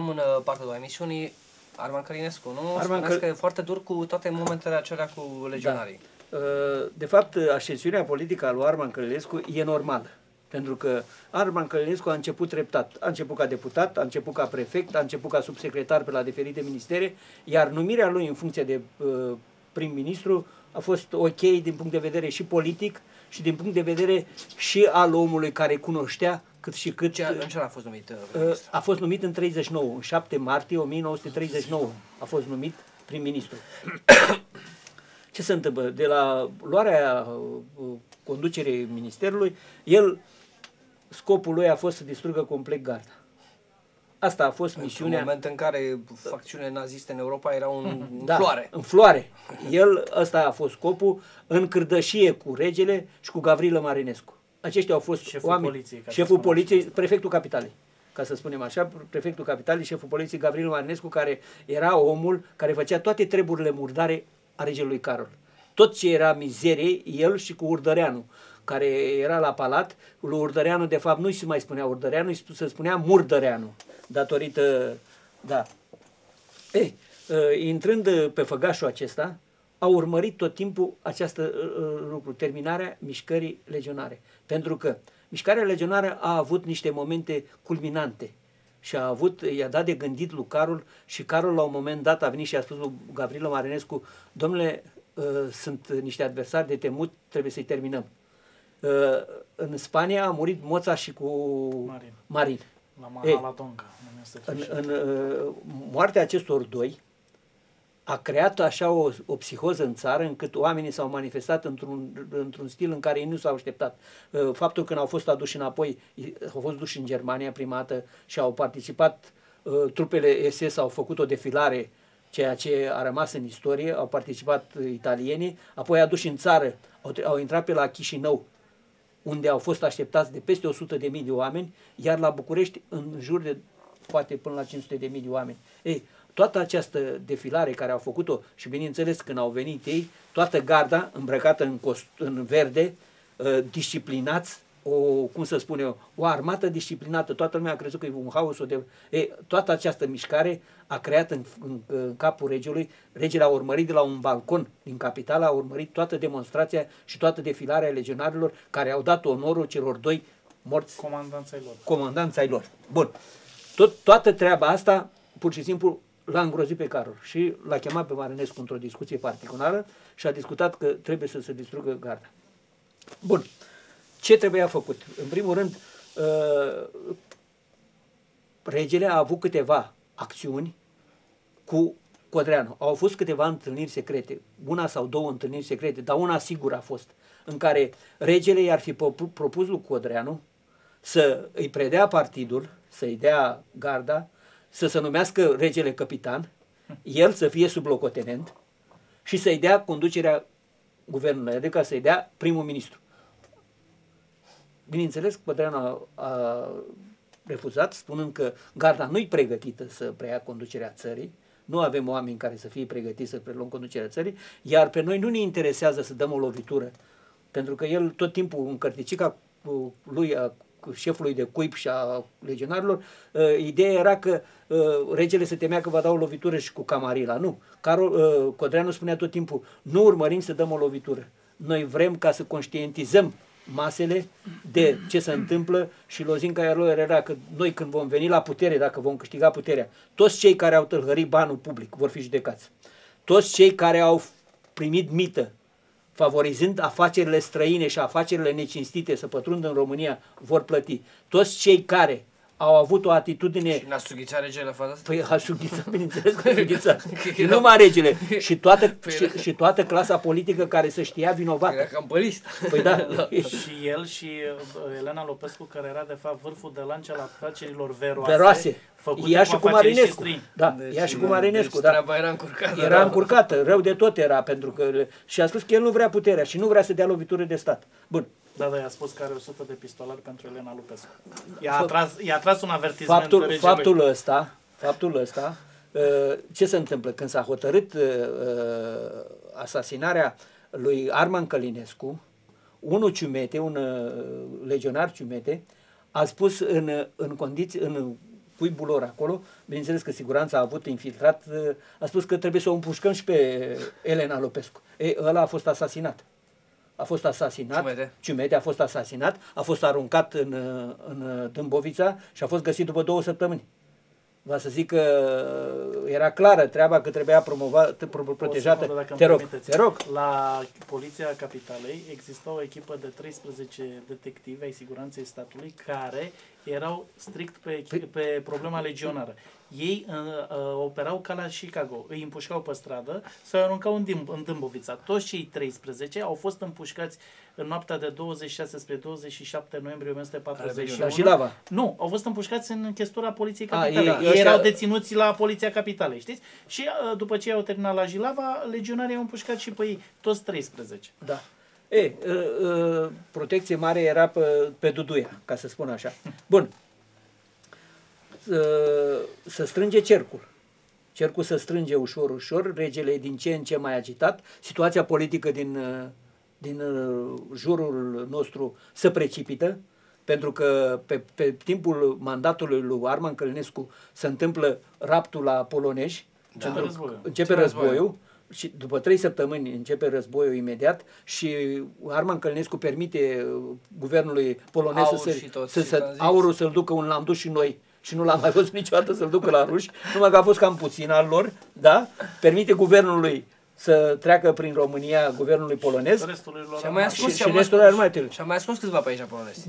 suntem în uh, partea a doua emisiunii. Arman Călinescu, nu? Arman Spuneți Căl- că e foarte dur cu toate momentele acelea cu legionarii. Uh, De fapt, ascensiunea politică a lui Arman Călinescu e normală. Pentru că Arman Călinescu a început treptat. A început ca deputat, a început ca prefect, a început ca subsecretar pe la diferite ministere, iar numirea lui în funcție de uh, prim-ministru a fost ok din punct de vedere și politic și din punct de vedere și al omului care cunoștea cât și cât... Ce, în ce a fost numit uh, Uh, prim-ministru? A fost numit în 39, în 7 martie 1939 a fost numit prim-ministru. Ce se întâmplă? De la luarea uh, conducerii ministerului, el, scopul lui a fost să distrugă complet garda. Asta a fost În misiunea. moment în care facțiunile naziste în Europa erau în, în Da, floare. în floare. El, ăsta a fost scopul, în cârdășie cu regele și cu Gavrilă Marinescu. Aceștia au fost Șeful oameni, poliției, ca să șeful spunem poliției, prefectul capitalei, ca să spunem așa, prefectul capitalei, șeful poliției Gavrilă Marinescu, care era omul care făcea toate treburile murdare a regelui Carol. Tot ce era mizerie, el și cu Urdăreanu, care era la palat, lui Urdăreanu, de fapt, nu se mai spunea Urdăreanu, se spunea Murdăreanu, datorită, da, ei, uh, intrând uh, pe făgașul acesta, a urmărit tot timpul această uh, uh, lucru, terminarea mișcării legionare. Pentru că mișcarea legionară a avut niște momente culminante și a avut, i-a dat de gândit lui Carol și Carol la un moment dat a venit și a spus lui Gavrilo Marinescu, domnule, uh, sunt niște adversari de temut, trebuie să-i terminăm. Uh, în Spania a murit Moța și cu Marin. Marin. La Ei, Mahaladonga, în În, 1957. în uh, moartea acestor doi a creat așa o, o psihoză în țară încât oamenii s-au manifestat într-un, într-un stil în care ei nu s-au așteptat. Uh, Faptul că au fost aduși înapoi, au fost duși în Germania prima dată și au participat, uh, trupele SS au făcut o defilare, ceea ce a rămas în istorie, au participat uh, italienii, apoi aduși în țară, au, au intrat pe la Chișinău, unde au fost așteptați de peste 100 de mii de oameni, iar la București în jur de poate până la 500 de mii de oameni. Ei, toată această defilare care au făcut-o și bineînțeles când au venit ei, toată garda îmbrăcată în, cost, în verde, uh, disciplinați, o, cum să spun eu, o armată disciplinată, toată lumea a crezut că e un haos. O de... Ei, toată această mișcare a creat în, în, în capul regelui, regele a urmărit de la un balcon din capitală, a urmărit toată demonstrația și toată defilarea legionarilor care au dat onorul celor doi morți Comandanța lor. comandanța ai lor. Bun. Tot, toată treaba asta, pur și simplu, l-a îngrozit pe Carol și l-a chemat pe Marinescu într-o discuție particulară și a discutat că trebuie să se distrugă garda. Bun. Ce trebuia făcut? În primul rând, uh, regele a avut câteva acțiuni cu Codreanu. Au fost câteva întâlniri secrete, una sau două întâlniri secrete, dar una sigur a fost, în care regele i-ar fi propu- propus lui Codreanu să îi predea partidul, să-i dea garda, să se numească regele capitan, el să fie sublocotenent și să-i dea conducerea guvernului, adică să-i dea primul ministru. Bineînțeles, Codreanu a, a refuzat, spunând că garda nu-i pregătită să preia conducerea țării, nu avem oameni care să fie pregătiți să preluăm conducerea țării, iar pe noi nu ne interesează să dăm o lovitură, pentru că el tot timpul în cărticica cu- lui, a șefului de cuib și a legionarilor, uh, ideea era că uh, regele se temea că va da o lovitură și cu Camarila. Nu. Carol, uh, Codreanu spunea tot timpul, nu urmărim să dăm o lovitură. Noi vrem ca să conștientizăm masele de ce se întâmplă și lozinca lor era că noi când vom veni la putere, dacă vom câștiga puterea, toți cei care au tâlhărit banul public vor fi judecați. Toți cei care au primit mită, favorizând afacerile străine și afacerile necinstite să pătrundă în România, vor plăti. Toți cei care au avut o atitudine Și n-a sughițat regele la faza asta? Păi a sughița, bineînțeles că sughița. Că nu era- numai regele, și toată, Păi și, era- și toată clasa politică care să știa Era vinovată. cam pe listă. Păi da, Și el și uh, Elena Lopescu, care era de fapt vârful de lance al afacerilor veroase, veroase. făcute Ea și cu afaceriști Marinescu. străini. Da, ea și cu Marinescu, deci da. treaba era încurcată. Era încurcată, rău de tot era, pentru că... le- Și a spus că el nu vrea puterea și nu vrea să dea lovitură de stat. Bun, Da, da, i-a spus că are 100 de pistolari pentru Elena Lupescu. I-a atras, i-a atras un avertisment faptul, regelui. faptul ăsta, faptul ăsta, uh, ce se întâmplă? Când s-a hotărât uh, uh, asasinarea lui Arman Călinescu, unul ciumete, un uh, legionar ciumete, a spus în, în condiții, în cuibul lor acolo, bineînțeles că siguranța a avut infiltrat, uh, a spus că trebuie să o împușcăm și pe Elena Lopescu. E, ăla a fost asasinat. A fost asasinat, Ciumete. Ciumete a fost asasinat, a fost aruncat în, uh, în Dâmbovița și a fost găsit după două săptămâni. Va să zic că era clară treaba că trebuia promovată, pro- protejată. secundă, dacă îmi Te rog, permiteți. te rog. La Poliția Capitalei exista o echipă de 13 detectivi ai siguranței statului care erau strict pe, pe problema legionară. Ei uh, uh, operau ca la Chicago, îi împușcau pe stradă sau îi aruncau în, Dim- în Dâmbovița. Toți cei 13 au fost împușcați în noaptea de 26 spre 27 noiembrie 1941. La Jilava. Nu, au fost împușcați în chestura Poliției A, Capitalei. ei- Ei, ăștia- erau deținuți la Poliția Capitalei, știți? Și uh, după ce au terminat la Jilava, legionarii au împușcat și pe ei, toți 13. Da. E, uh, uh, protecție mare era pe, pe Duduia, ca să spun așa. Bun. Uh, să strânge cercul. Cercul să strânge ușor, ușor, regele e din ce în ce mai agitat, situația politică din, uh, din uh, jurul nostru se precipită, pentru că pe, pe timpul mandatului lui Arman Călinescu se întâmplă raptul la polonești, Da. pentru- Războiul. începe Începe războiul. războiul, și după trei săptămâni începe războiul imediat și Arman Călinescu permite uh, guvernului polonez Aur să, și tot, să, și să v-am zis. aurul să-l ducă un l-am dus și noi și nu l-am mai văzut niciodată să-l ducă la ruși, numai că a fost cam puțin al lor, da? Permite guvernului să treacă prin România guvernului polonez Restul lor Și am mai ascuns, și, și, și am mai restul ascuns, nu mai târg. și am mai ascuns câțiva pe aici polonezi.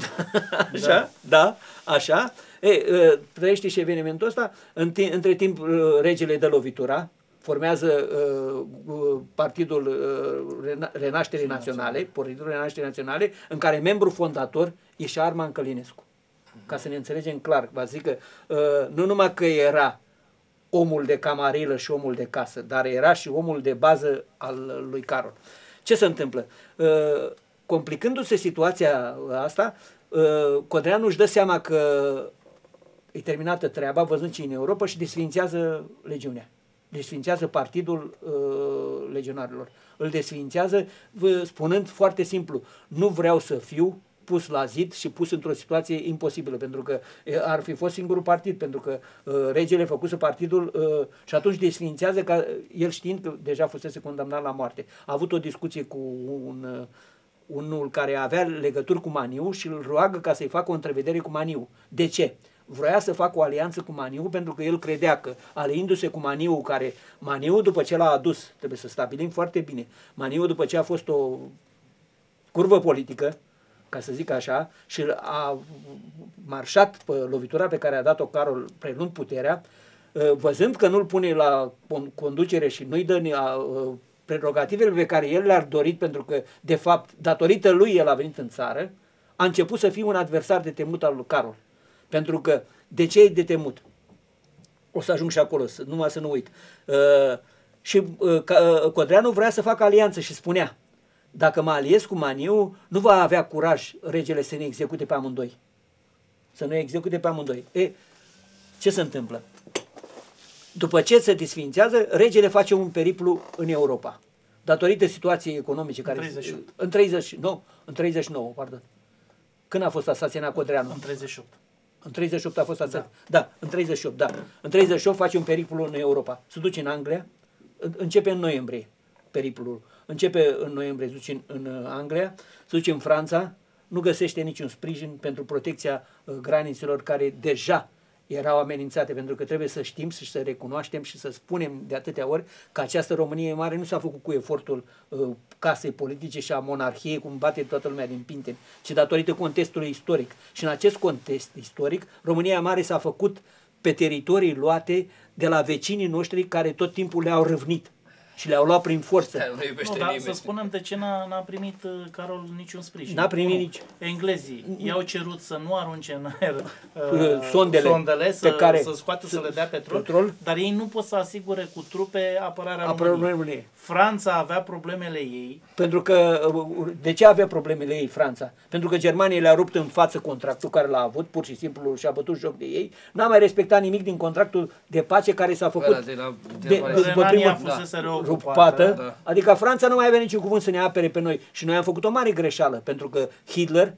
Așa, da, așa. E, uh, trăiește și evenimentul ăsta. În ti- între timp, uh, regele dă lovitura, formează uh, uh, Partidul uh, Rena- Renașterii Naționale, Partidul Renașterii Naționale, în care membru fondator e și Arman Călinescu. Ca să ne înțelegem clar, vă zic că uh, nu numai că era omul de camarilă și omul de casă, dar era și omul de bază al lui Carol. Ce se întâmplă? Uh, complicându-se situația asta, uh, Codreanu își dă seama că e terminată treaba, văzând ce e în Europa și desfințează legiunea. Desfințează partidul uh, legionarilor. Îl desfințează vă- spunând foarte simplu, nu vreau să fiu pus la zid și pus într-o situație imposibilă, pentru că e, ar fi fost singurul partid, pentru că uh, regele făcuse partidul uh, și atunci desfințează ca el știind că deja fusese condamnat la moarte. A avut o discuție cu un uh, unul care avea legături cu Maniu și îl roagă ca să-i facă o întrevedere cu Maniu. De ce? Vroia să facă o alianță cu Maniu pentru că el credea că, aleindu-se cu Maniu, care Maniu după ce l-a adus, trebuie să stabilim foarte bine, Maniu după ce a fost o curvă politică, ca să zic așa, și a marșat pe lovitura pe care a dat-o Carol prelund puterea, uh, văzând că nu-l pune la con- conducere și nu-i dă ni- a, uh, prerogativele pe care el le-ar dorit, pentru că, de fapt, datorită lui el a venit în țară, a început să fie un adversar de temut al lui Carol. Pentru că, de ce e de temut? O să ajung și acolo, să, numai să nu uit. Uh, și uh, ca, uh, Codreanu vrea să facă alianță și spunea, dacă mă aliez cu Maniu, nu va avea curaj regele să ne execute pe amândoi. Să ne execute pe amândoi. E, ce se întâmplă? După ce se desfințează, regele face un periplu în Europa. Datorită situației economice care... 38. În 30, nu, în 39, pardon. Când a fost asasinat Codreanu? În 38. În 38 a fost asasinat. Da. da, în 38, da. În 38 face un periplu în Europa. Se duce în Anglia, în- începe în noiembrie periplul. Începe în noiembrie, se duce în, în uh, Anglia, se duce în Franța, nu găsește niciun sprijin pentru protecția uh, granițelor care deja erau amenințate, pentru că trebuie să știm și să recunoaștem și să spunem de atâtea ori că această Românie mare nu s-a făcut cu efortul uh, casei politice și a monarhiei, cum bate toată lumea din pinte, ci datorită contextului istoric. Și în acest context istoric, România mare s-a făcut pe teritorii luate de la vecinii noștri care tot timpul le-au râvnit și le-au luat prin forță. Da, nu iubește Nu, dar nimeni. să spunem de ce n-a, n-a primit uh, Carol niciun sprijin. N-a primit Unu, nici- Englezii i-au cerut să nu arunce în aer Uh, uh, sondele sondele să, pe care- să scoată să, să- le dea petrol, petrol. dar ei nu pot să asigure cu trupe apărarea Apărarea României. României. Franța avea problemele ei, Pentru că, uh, de ce avea problemele ei Franța? Pentru că Germania le-a rupt în față contractul care l-a avut, pur și simplu și-a bătut joc de ei, n-a mai respectat nimic din contractul de pace care s-a făcut Ăla de la, de, de- la de- Paris. după Renania primul- fusese da, reocupată. rupată, Da. adică Franța nu mai avea niciun cuvânt să ne apere pe noi și noi am făcut o mare greșeală, pentru că Hitler,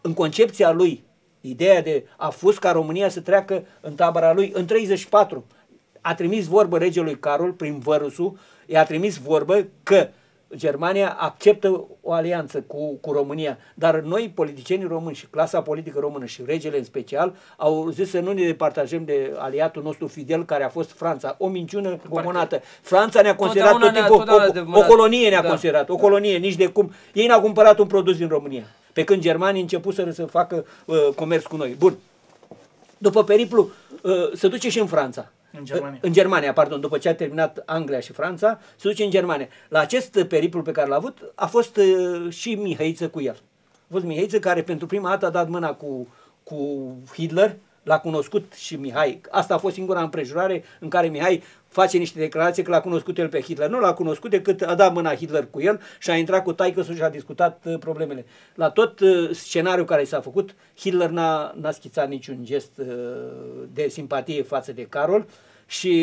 în concepția lui Ideea de a fost ca România să treacă în tabăra lui în 34. A trimis vorbă regelui Carol prin Vărusu, i-a trimis vorbă că Germania acceptă o alianță cu, cu România, dar noi, politicienii români și clasa politică română și regele în special, au zis să nu ne departajăm de aliatul nostru fidel, care a fost Franța. O minciună bomonată. Franța ne-a considerat tot timpul, o, o colonie ne-a da, considerat, o da. colonie, nici de cum. Ei n-au cumpărat un produs din România, pe când germanii început să, să facă uh, comerț cu noi. Bun. După periplu, uh, se duce și în Franța. În Germania. În Germania, pardon, după ce a terminat Anglia și Franța, se duce în Germania. La acest periplu pe care l-a avut, a fost uh, și Mihăiță cu el. A fost Mihăiță care pentru prima dată a dat mâna cu, cu Hitler, l-a cunoscut și Mihai. Asta a fost singura împrejurare în care Mihai face niște declarații că l-a cunoscut el pe Hitler. Nu l-a cunoscut decât a dat mâna Hitler cu el și a intrat cu taică și a discutat uh, problemele. La tot uh, scenariul care s-a făcut, Hitler n-a, n-a schițat niciun gest uh, de simpatie față de Carol și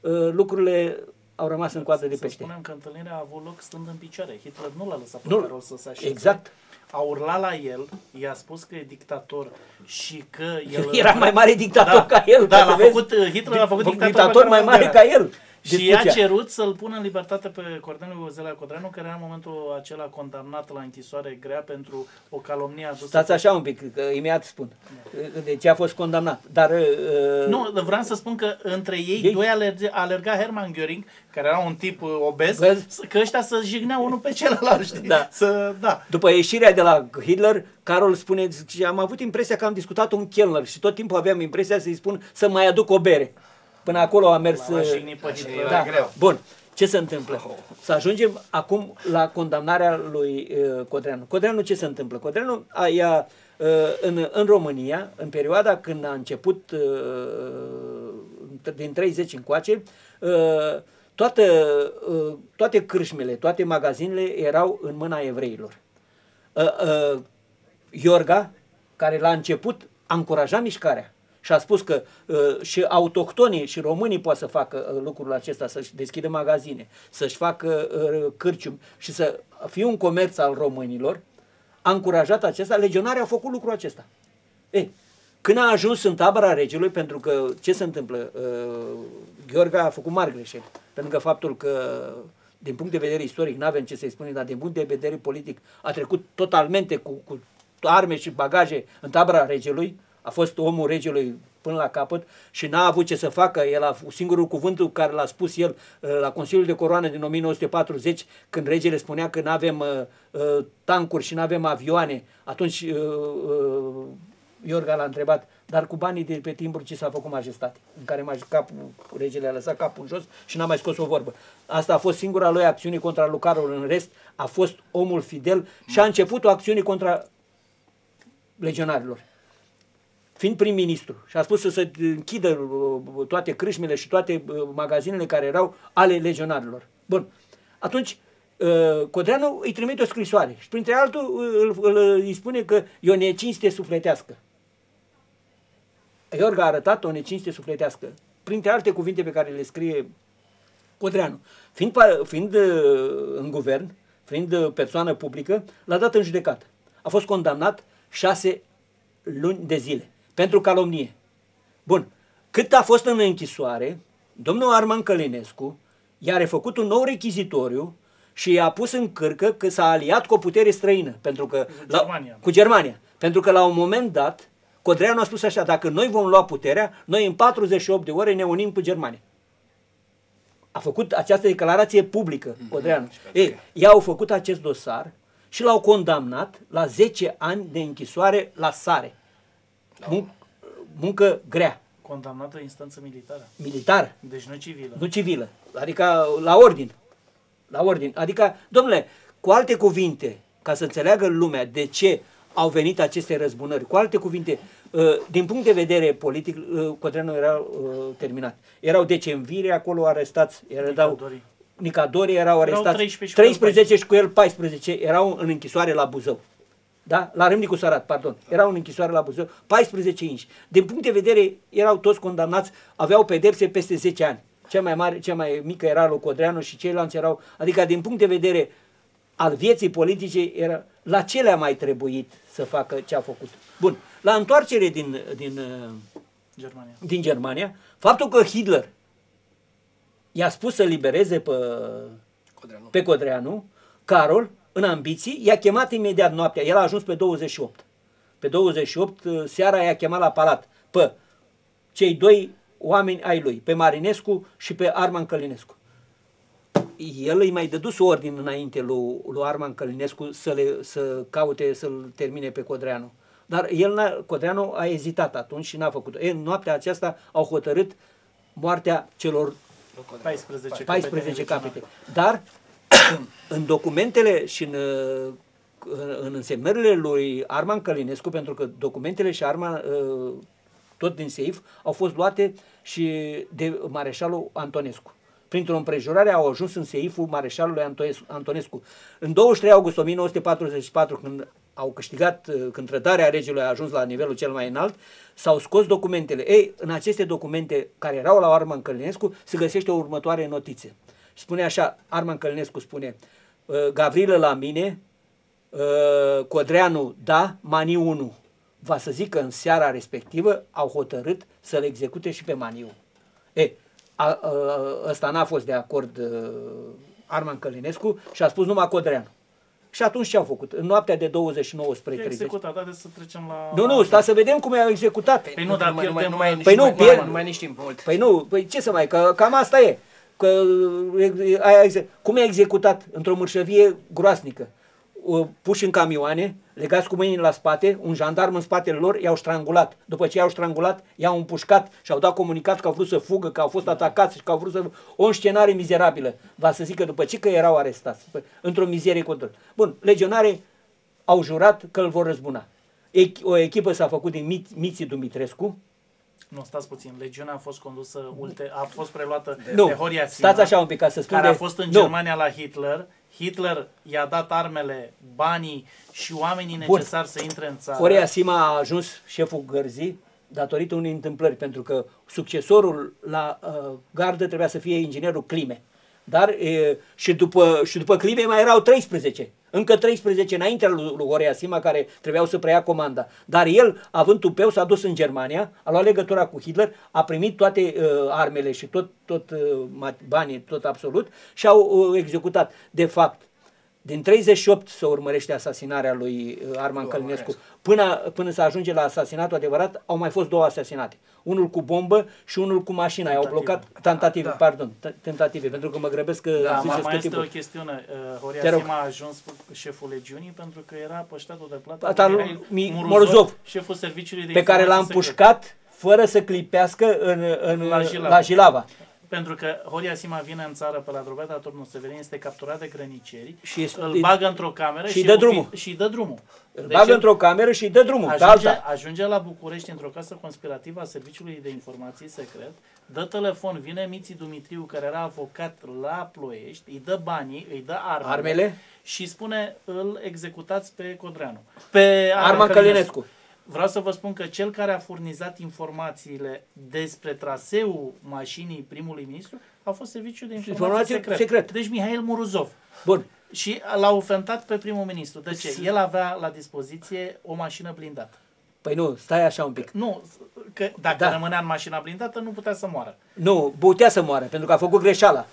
uh, lucrurile au rămas în coadă de pește. Să spunem că întâlnirea a avut loc stând în picioare. Hitler nu l-a lăsat pe Carol să se așeze. Exact a urlat la el, i-a spus că e dictator și că el... Era mai mare dictator da, ca el. Da, l-a făcut, Hitler a făcut dictator, dictator mai mare ca el. Și i-a cerut să-l pună în libertate pe Corneliu Zelea Codreanu, care era în momentul acela condamnat la închisoare grea pentru o calomnie adusă. Stați așa un pic, că imediat spun. Da. De ce a fost condamnat. Dar, uh, nu, vreau să spun că între ei, ei? doi alerge, alerga Hermann Göring, care era un tip uh, obez, Vezi? că ăștia să jigneau unul pe celălalt, știi? Da. Să, da. După ieșirea de la Hitler, Carol spune, am avut impresia că am discutat un Kellner și tot timpul aveam impresia să-i spun să mai aduc o bere. Până acolo a mers... La da. Greu. Bun. Ce se întâmplă? Să ajungem acum la condamnarea lui uh, Codreanu. Codreanu ce se întâmplă? Codreanu a, ia, uh, în, în România, în perioada când a început uh, din 30 încoace, uh, toate, uh, toate cârșmele, toate magazinele erau în mâna evreilor. Uh, uh, Iorga, care la început a încurajat mișcarea, și a spus că uh, și autohtonii și românii pot să facă uh, lucrul acesta, să-și deschidă magazine, să-și facă uh, cârcium și să fie un comerț al românilor, a încurajat acesta, legionarii au făcut lucrul acesta. Ei, când a ajuns în tabăra regelui, pentru că ce se întâmplă? Uh, Gheorghe a făcut mari greșeli, pentru că faptul că din punct de vedere istoric, nu avem ce să-i spunem, dar din punct de vedere politic a trecut totalmente cu, cu arme și bagaje în tabăra regelui, a fost omul regelui până la capăt și n-a avut ce să facă. El a, singurul cuvântul care l-a spus el uh, la Consiliul de Coroană din 1940, când regele spunea că nu avem uh, uh, tancuri și nu avem avioane, atunci uh, uh, Iorga l-a întrebat, dar cu banii de pe timbru ce s-a făcut majestate? În care capul, regele a lăsat capul în jos și n-a mai scos o vorbă. Asta a fost singura lui acțiune contra lui Carol. În rest a fost omul fidel și a început o acțiune contra legionarilor fiind prim-ministru și a spus să se închidă uh, toate crâșmele și toate uh, magazinele care erau ale legionarilor. Bun. Atunci, uh, Codreanu îi trimite o scrisoare și printre altul îl, îl, îi spune că e o necinste sufletească. Iorga a arătat o necinste sufletească. Printre alte cuvinte pe care le scrie Codreanu. Fiind, fiind în guvern, fiind persoană publică, l-a dat în judecată. A fost condamnat șase luni de zile pentru calomnie. Bun. Cât a fost în închisoare, domnul Arman Călinescu i-a refăcut un nou rechizitoriu și i-a pus în cârcă că s-a aliat cu o putere străină. Pentru că, cu, Germania. La, cu Germania. Pentru că la un moment dat, Codreanu a spus așa, dacă noi vom lua puterea, noi în 48 de ore ne unim cu Germania. A făcut această declarație publică, mhm. Codreanu. Mm-hmm. Ei, i-au făcut acest dosar și l-au condamnat la 10 ani de închisoare la sare. Mun- muncă grea. Condamnată în instanță militară. Militară. Deci nu civilă. Nu civilă. Adică la ordin. La ordin. Adică, domnule, cu alte cuvinte, ca să înțeleagă lumea de ce au venit aceste răzbunări, cu alte cuvinte, uh, din punct de vedere politic, uh, Codreanu era uh, terminat. Erau decemvire acolo arestați, erau Nicadori erau arestați, erau 13, 13 și cu el 14 erau în închisoare la Buzău da? la Râmnicu Sărat, pardon, erau în închisoare la Buzău, 14 inși. Din punct de vedere, erau toți condamnați, aveau pedepse peste 10 ani. Cea mai mare, cea mai mică era lui Codreanu și ceilalți erau, adică din punct de vedere al vieții politice, era, la ce le-a mai trebuit să facă ce a făcut? Bun, La întoarcere din, din, uh, Germania. din Germania, faptul că Hitler i-a spus să libereze pe, Codreanu. pe Codreanu, Carol, în ambiții, i-a chemat imediat noaptea. El a ajuns pe 28. Pe 28, uh, seara i-a chemat la palat pe cei doi oameni ai lui, pe Marinescu și pe Arman Călinescu. El îi mai dăduse ordin înainte lui, lui Arman Călinescu să, le, să caute să-l termine pe Codreanu. Dar el, n-a- Codreanu a ezitat atunci și n-a făcut-o. E, noaptea aceasta au hotărât moartea celor Nu Codreanu. 14, 14 capete capete. Dar în documentele și în, uh, în însemnările lui Arman Călinescu, pentru că documentele și Arman, uh, tot din seif, au fost luate și de mareșalul Antonescu. Printr-o împrejurare au ajuns în seiful mareșalului Antoes- Antonescu. În 23 august 1944, când au câștigat, uh, când trădarea regelui a ajuns la nivelul cel mai înalt, s-au scos documentele. Ei, în aceste documente care erau la Arman Călinescu se găsește o următoare notiță. Spune așa, Arman Călinescu spune, uh, Gavrilă la mine, uh, Codreanu da, Maniu nu. Va să zic că în seara respectivă au hotărât să-l execute și pe Maniu. E, a, a, ăsta n-a fost de acord uh, Arman Călinescu și a spus numai Codreanu. Și atunci ce au făcut? În noaptea de 29 spre E 30. executat, haideți să trecem la... Nu, nu, sta să vedem cum i-au executat. Păi nu, dar nu mai, nu mai, pierdem- nu mai, Păi nu, nu, pierd- mai, nu mai ne știm mult. Păi nu, păi ce să mai, că cam asta e. Că, e, aia, exe- cum e executat? Într-o mărșăvie groasnică. O, puși în camioane, legați cu mâinile la spate, un jandarm în spatele lor i-au strangulat. După ce i-au strangulat, i-au împușcat și au dat comunicat că au vrut să fugă, că au fost atacați și că au vrut să... O înscenare mizerabilă. Va să zică după ce că erau arestați. Păi, Într-o mizerie control. Bun, legionare au jurat că îl vor răzbuna. Ech- O echipă s-a făcut din Mit- Miții Dumitrescu, Nu, stați puțin. Legiunea a fost condusă, ulte, a fost preluată Nu, de Horia Sima, stați așa un pic ca să spun care de- a fost în Nu. Germania la Hitler. Hitler i-a dat armele, banii și oamenii Bun. necesari să intre în țară. Horea Sima a ajuns șeful gărzii datorită unei întâmplări, pentru că succesorul la uh, gardă trebuia să fie inginerul Clime. Dar e, și, după, și după Clime mai erau 13. Încă 13 înaintea lui, lui Horea Sima care trebuiau să preia comanda. Dar el, având tupeu, s-a dus în Germania, a luat legătura cu Hitler, a primit toate uh, armele și tot, tot uh, ma- banii, tot absolut, și au uh, executat. De fapt, din 38 se urmărește asasinarea lui uh, Arman Lui Călinescu. Călinescu. Până, până să ajunge la asasinatul adevărat, au mai fost două asasinate. Unul cu bombă și unul cu mașina. I-au Tentative. blocat tentative, Da. pardon, t- tentative, pentru că mă grăbesc că Da, Da, ziceți mai, tot mai este timpul. o chestiune. Uh, Horia Te rog. Sima a ajuns șeful legiunii pentru că era păștatul de plată Ata lui lui Mihail Mi- Morozov. șeful serviciului de Pe care l-a informații secrete. împușcat fără să clipească în, în, La la, Jilava. la Jilava. Pentru că Horia Sima vine în țară pe la Drobeta Turnul Severin, este capturat de grăniceri, Și este- îl bagă într-o cameră și și, dă ofi- drumul. Și dă drumul. Îl Deci bagă el într-o cameră și îi dă drumul. Pe ajunge, alta. ajunge la București într-o casă conspirativă a Serviciului de Informații Secret, dă telefon, vine Miții Dumitriu, care era avocat la Ploiești, îi dă banii, îi dă armele, Armele? și spune îl executați pe Codreanu. Pe Arman Călinescu. Vreau să vă spun că cel care a furnizat informațiile despre traseul mașinii primului ministru a fost serviciul de informații Informații secret. secret. Deci Mihail Muruzov. Bun. Și l-a ofensat pe primul ministru. De ce? El avea la dispoziție o mașină blindată. Păi nu, stai așa un pic. Nu, că dacă Da. rămânea în mașina blindată, nu putea să moară. Nu, putea să moară, pentru că a făcut greșeala.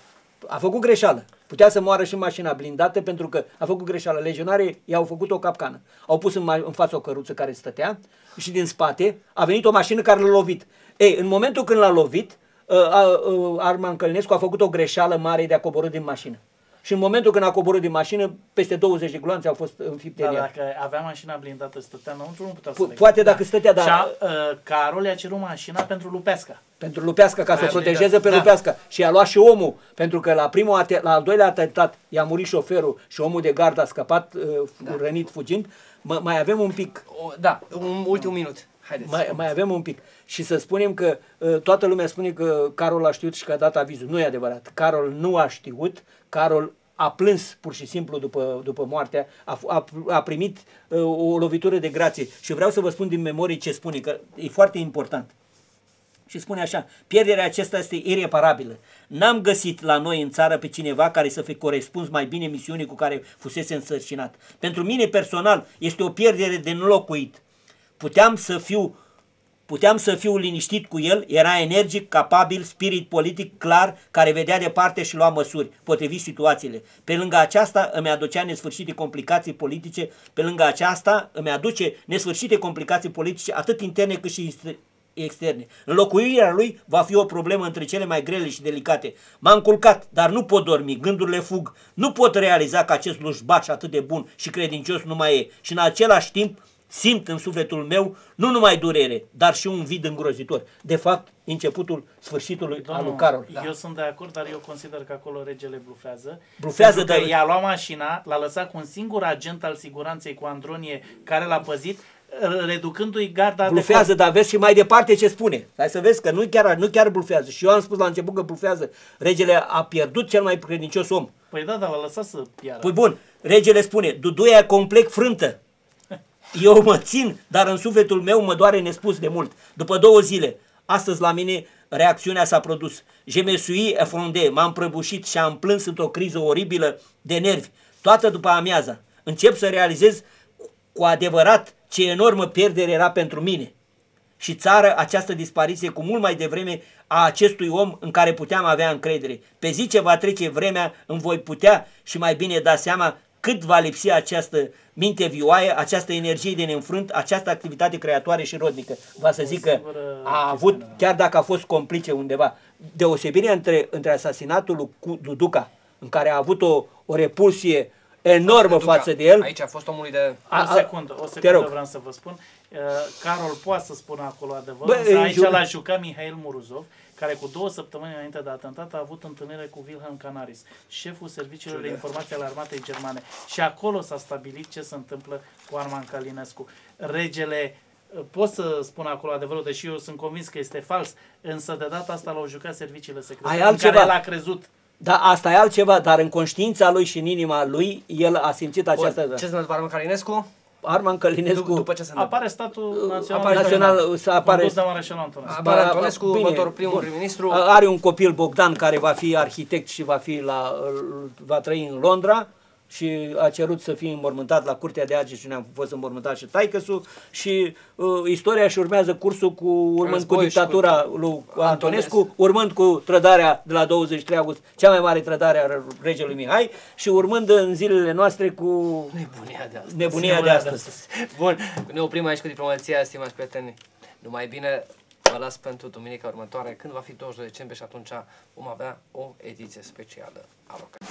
A făcut greșeală. Putea să moară și în mașina blindată pentru că a făcut greșeală. Legionarii i-au făcut o capcană. Au pus în, ma- în față o căruță care stătea și din spate a venit o mașină care l-a lovit. Ei, în momentul când l-a lovit, uh, uh, Arman Călinescu a făcut o greșeală mare de a coborâ din mașină. Și în momentul când a coborât din mașină, peste 20 de gloanțe au fost înfipte Dar în ea. dacă avea mașina blindată, stătea înăuntru, nu putea să Po- le poate dacă stătea, dar- Și a, uh, Carol i-a cerut mașina pentru Lupeasca. Pentru Lupească, ca să Aia, protejeze pe da. Lupească. Și a luat și omul, pentru că la primul ate- la al doilea atentat i-a murit șoferul și omul de gard a scăpat uh, da. rănit fugind. M- mai avem un pic, O, da, un ultim minut. Haideți. mai, mai avem un pic. Și să spunem că uh, toată lumea spune că Carol a știut și că a dat avizul. Nu e adevărat. Carol nu a știut. Carol a plâns pur și simplu după, după moartea, a, f- a, a primit uh, o lovitură de grație. Și vreau să vă spun din memorie ce spune, că e foarte important. Și spune așa, pierderea aceasta este ireparabilă. N-am găsit la noi în țară pe cineva care să fi corespuns mai bine misiunii cu care fusese însărcinat. Pentru mine personal este o pierdere de înlocuit. Puteam să fiu Puteam să fiu liniștit cu el, era energic, capabil, spirit politic clar, care vedea departe și lua măsuri, potrivit situațiile. Pe lângă aceasta îmi aducea nesfârșite complicații politice, pe lângă aceasta îmi aduce nesfârșite complicații politice, atât interne cât și externe. Înlocuirea lui va fi o problemă între cele mai grele și delicate. M-am culcat, dar nu pot dormi, gândurile fug. Nu pot realiza că acest lușbaș atât de bun și credincios nu mai e. Și în același timp simt în sufletul meu nu numai durere, dar și un vid îngrozitor. De fapt, începutul sfârșitului Domnul, al lui Carol. Da. Eu sunt de acord, dar eu consider că acolo regele blufează. Blufează, dar... i-a luat mașina, l-a lăsat cu un singur agent al siguranței cu Andronie care l-a păzit, reducându-i garda Blufează, de dar vezi și mai departe ce spune. Hai să vezi că nu chiar, nu chiar blufează. Și eu am spus la început că blufează. Regele a pierdut cel mai credincios om. Păi da, dar l-a lăsat să piară. Păi bun, regele spune, Duduia complet frântă. Eu mă țin, dar în sufletul meu mă doare nespus de mult. După două zile, astăzi la mine reacțiunea s-a produs. Je me suis effondé, m-am prăbușit și am plâns într-o criză oribilă de nervi. Toată după amiaza. Încep să realizez cu adevărat ce enormă pierdere era pentru mine. Și țară această dispariție cu mult mai devreme a acestui om în care puteam avea încredere. Pe zi ce va trece vremea, îmi voi putea și mai bine da seama cât va lipsi această minte vioaie, această energie de neînfrânt, această activitate creatoare și rodnică. Va să zic că a avut, chiar dacă a fost complice undeva, deosebirea între, între asasinatul lui Duduca, în care a avut o, o repulsie enormă Duca, față de el. Aici a fost omului de... A, a, o secundă, o secundă vreau să vă spun. Uh, Carol poate să spună acolo adevărul, Bă, aici l-a jucat Mihail Muruzov, care cu două săptămâni înainte de atentat a avut întâlnire cu Wilhelm Canaris, șeful serviciilor de informație al armatei germane. Și acolo s-a stabilit ce se întâmplă cu Arman Calinescu. Regele uh, pot să spun acolo adevărul, deși eu sunt convins că este fals, însă de data asta l-au jucat serviciile secrete, Ai în care el a crezut. Da, asta e altceva, dar în conștiința lui și în inima lui, el a simțit această... Bun, ce se întâmplă Arman Calinescu? Arman Călinescu... După ce se apare statul național, apare național să apare... de Mareșal Antonescu. Apare Antonescu, următorul primul prim-ministru. Are un copil Bogdan care va fi arhitect și va, fi la, va trăi în Londra și a cerut să fie înmormântat la Curtea de Arge și ne-am fost înmormântat și taicăsul și uh, istoria și urmează cursul cu urmând cu dictatura cu, lui Antonescu, Antonescu, urmând cu trădarea de la 23 august, cea mai mare trădare a regelui Mihai și urmând în zilele noastre cu nebunia de astăzi. Nebunia de astăzi. Bun, ne oprim aici cu diplomația, stimați prieteni. Numai bine, vă las pentru duminica următoare, când va fi 22 decembrie și atunci vom avea o ediție specială a Rocării.